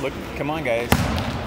Look, come on, guys.